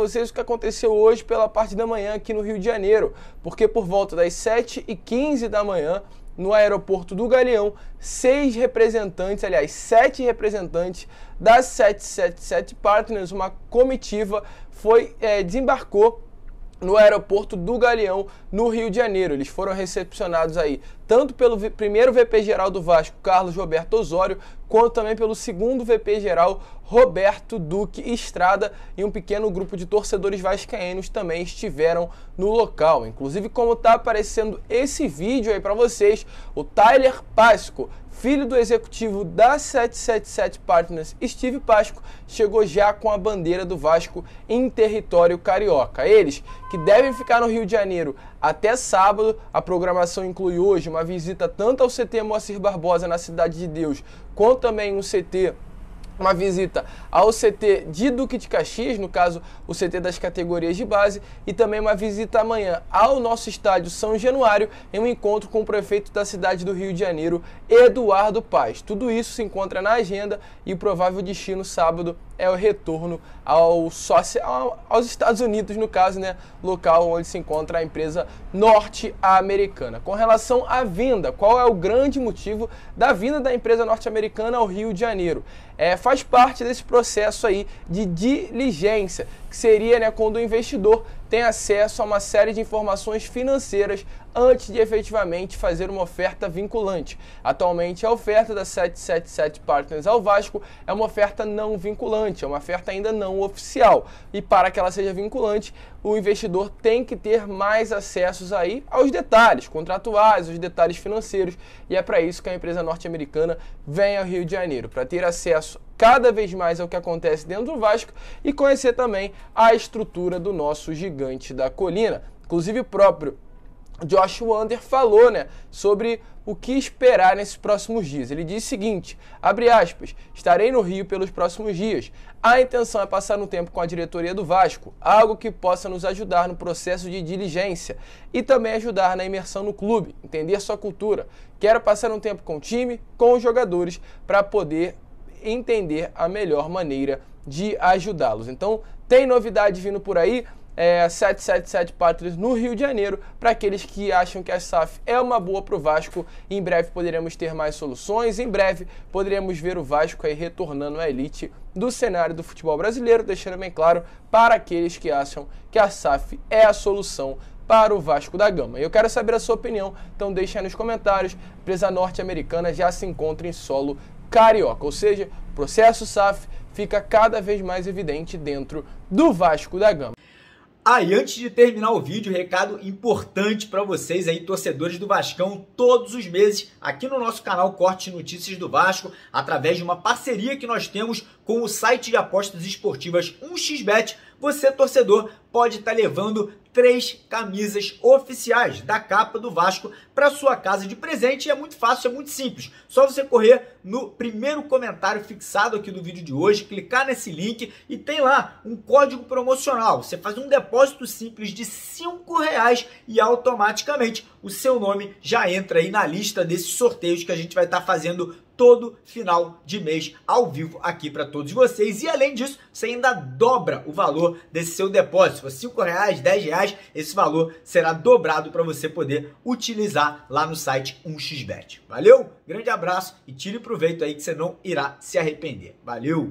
vocês o que aconteceu hoje pela parte da manhã aqui no Rio de Janeiro, porque por volta das 7h15 da manhã, no aeroporto do Galeão, seis representantes, aliás, sete representantes das 777 Partners, uma comitiva, foi é, desembarcou no aeroporto do Galeão, no Rio de Janeiro. Eles foram recepcionados aí tanto pelo primeiro VP geral do Vasco, Carlos Roberto Osório, quanto também pelo segundo VP geral, Roberto Duque Estrada, e um pequeno grupo de torcedores vascaínos também estiveram no local. Inclusive, como está aparecendo esse vídeo aí para vocês, o Tyler Pasco, filho do executivo da 777 Partners, Steve Pasco, chegou já com a bandeira do Vasco em território carioca. Eles que devem ficar no Rio de Janeiro até sábado. A programação inclui hoje uma visita tanto ao CT Moacir Barbosa na Cidade de Deus, quanto também um CT uma visita ao CT de Duque de Caxias, no caso o CT das categorias de base, e também uma visita amanhã ao nosso estádio São Januário em um encontro com o prefeito da cidade do Rio de Janeiro, Eduardo Paz. Tudo isso se encontra na agenda e provável destino sábado é o retorno ao sócio, aos Estados Unidos, no caso, né, local onde se encontra a empresa norte-americana. Com relação à vinda, qual é o grande motivo da vinda da empresa norte-americana ao Rio de Janeiro? É, faz parte desse processo aí de diligência, que seria né, quando o investidor tem acesso a uma série de informações financeiras antes de efetivamente fazer uma oferta vinculante. Atualmente, a oferta da 777 Partners ao Vasco é uma oferta não vinculante, é uma oferta ainda não oficial. E para que ela seja vinculante, o investidor tem que ter mais acessos aí aos detalhes contratuais, aos detalhes financeiros, e é para isso que a empresa norte-americana vem ao Rio de Janeiro, para ter acesso cada vez mais ao que acontece dentro do Vasco e conhecer também a estrutura do nosso gigante da colina. Inclusive o próprio Josh Wander falou, né, sobre o que esperar nesses próximos dias. Ele disse o seguinte, abre aspas, estarei no Rio pelos próximos dias. A intenção é passar um tempo com a diretoria do Vasco, algo que possa nos ajudar no processo de diligência e também ajudar na imersão no clube, entender sua cultura. Quero passar um tempo com o time, com os jogadores, para poder entender a melhor maneira de ajudá-los. Então, tem novidade vindo por aí. É, 777 Pátrias no Rio de Janeiro, para aqueles que acham que a SAF é uma boa para o Vasco. Em breve poderemos ter mais soluções, em breve poderemos ver o Vasco aí retornando à elite do cenário do futebol brasileiro, deixando bem claro para aqueles que acham que a SAF é a solução para o Vasco da Gama. Eu quero saber a sua opinião, então deixe aí nos comentários. A empresa norte-americana já se encontra em solo carioca, ou seja, o processo SAF fica cada vez mais evidente dentro do Vasco da Gama. Ah, antes de terminar o vídeo, recado importante para vocês aí, torcedores do Vascão, todos os meses aqui no nosso canal Corte Notícias do Vasco, através de uma parceria que nós temos com o site de apostas esportivas 1xBet, você, torcedor, pode estar tá levando três camisas oficiais da capa do Vasco para sua casa de presente. E é muito fácil, é muito simples. Só você correr no primeiro comentário fixado aqui do vídeo de hoje, clicar nesse link e tem lá um código promocional. Você faz um depósito simples de cinco reais e automaticamente o seu nome já entra aí na lista desses sorteios que a gente vai estar tá fazendo todo final de mês ao vivo aqui para todos vocês. E além disso, você ainda dobra o valor desse seu depósito. Se for 5 reais, 10 reais, esse valor será dobrado para você poder utilizar lá no site 1xBet. Valeu? Grande abraço e tire proveito aí que você não irá se arrepender. Valeu!